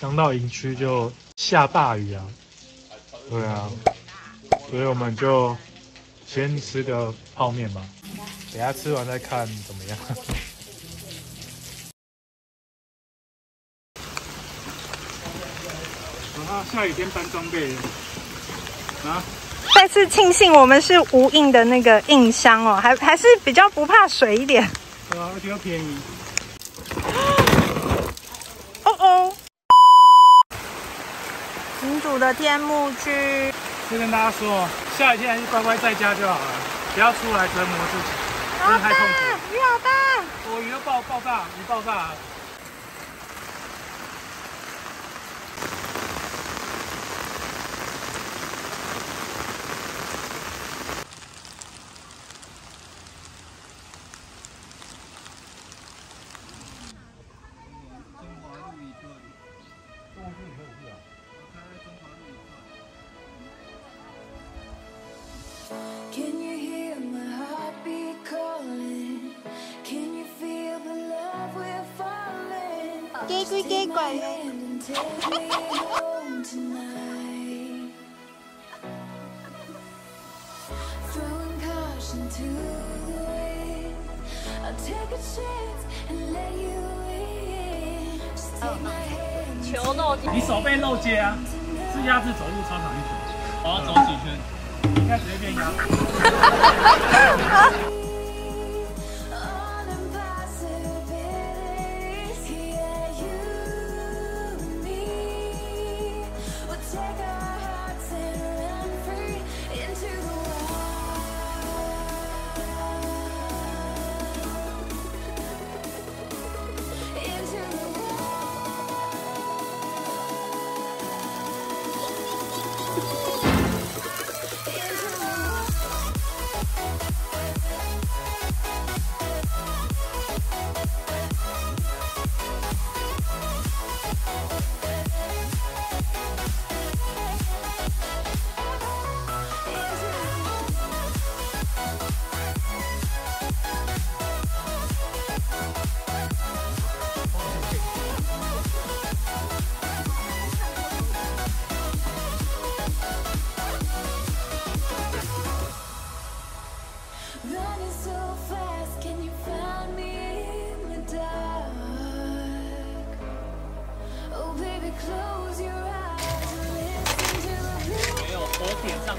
刚到营区就下大雨啊，对啊，所以我们就先吃个泡面吧，等下吃完再看怎么样。啊，下雨天搬装备啊！再次庆幸我们是无印的那个硬箱哦，还还是比较不怕水一点。对啊，而且又便宜。哦哦。民主的天幕区，就跟大家说，下雨天还是乖乖在家就好了，不要出来折磨自己，真的太痛苦。雨好大，我雨要爆爆炸，雨爆炸。Can you hear my heartbeat calling? Can you feel the love we're falling? Just take my hand and take me home tonight. Throwing caution to the wind. I'll take a chance and let you in. Just take my hand. 球漏接，你手背漏接啊？是鸭子走路操场一圈，我要走几圈？应该直接变鸭子。是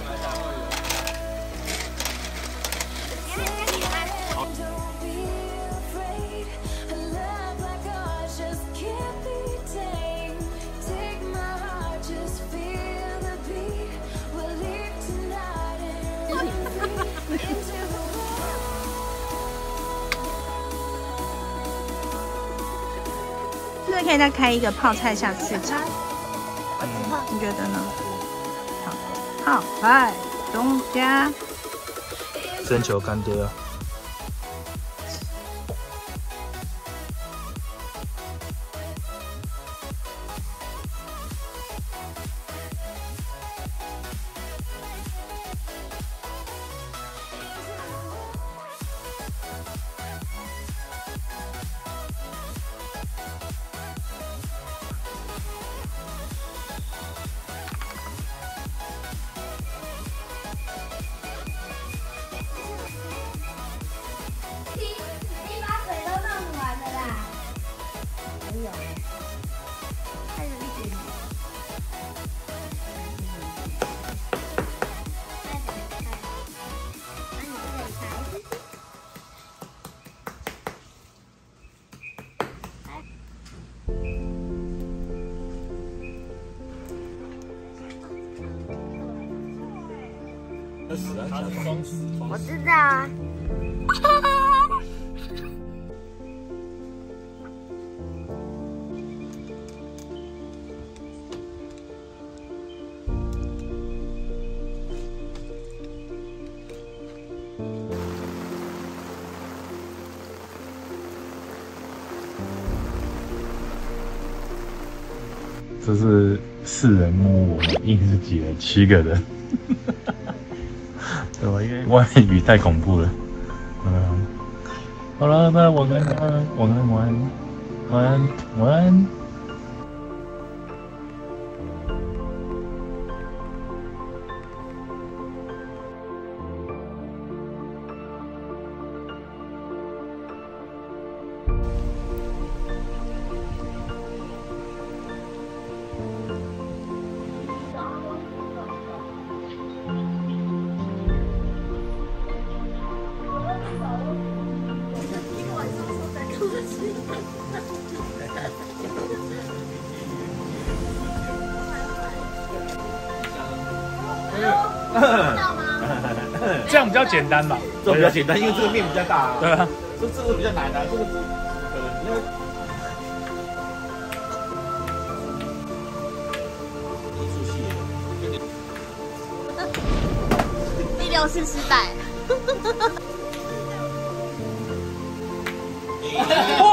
不是可以再开一个泡菜下去炒？你觉得呢？好，泡菜中加。征求干爹啊！我知道啊。这是四人木屋，我硬是挤了七个人，对吧？因为外面雨太恐怖了。嗯，好了，那晚安，晚安，晚安，晚安。晚安，晚安。这样比较简单吧？这比较简单，因为这个面比较大啊。对啊，这这个比较难啊，这个是可能因为第六次失败。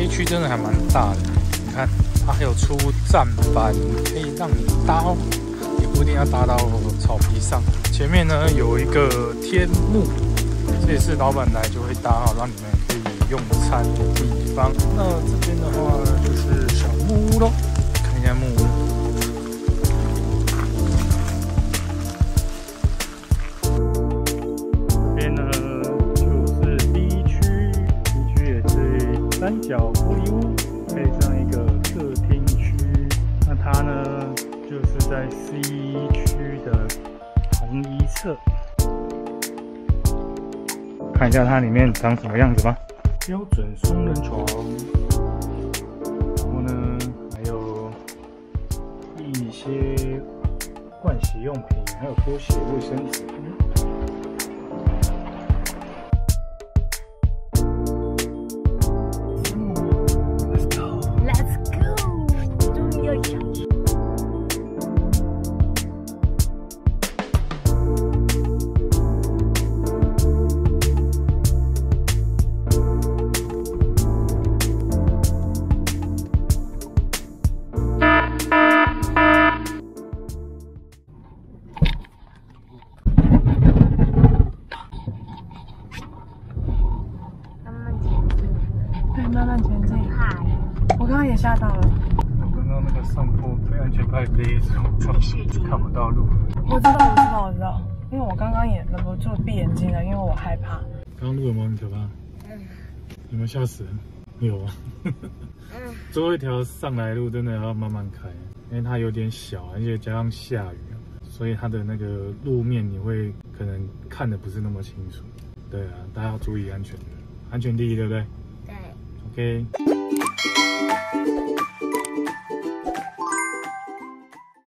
A 区真的还蛮大的。你看，它还有出站板，可以让你搭，也不一定要搭到草皮上。前面呢有一个天幕，这也是老板来就会搭好，让你们可以用餐的地方。那这边的话就是小木屋喽，在 C 区的同一侧，看一下它里面长什么样子吧。标准双人床，然后呢还有一些盥洗用品，还有拖鞋、卫生纸。对，慢慢前进。嗨，我刚刚也吓到了，我刚刚那个上坡被安全带勒住，看不到路。我知道，我知道，我知道，因为我刚刚也忍不住闭眼睛了，因为我害怕。刚刚路有没有很可怕？嗯有没有吓死人？有啊。嗯最后一条上来路真的要慢慢开，因为它有点小，而且加上下雨啊，所以它的那个路面你会可能看的不是那么清楚。对啊，大家要注意安全，安全第一，对不对对。？OK。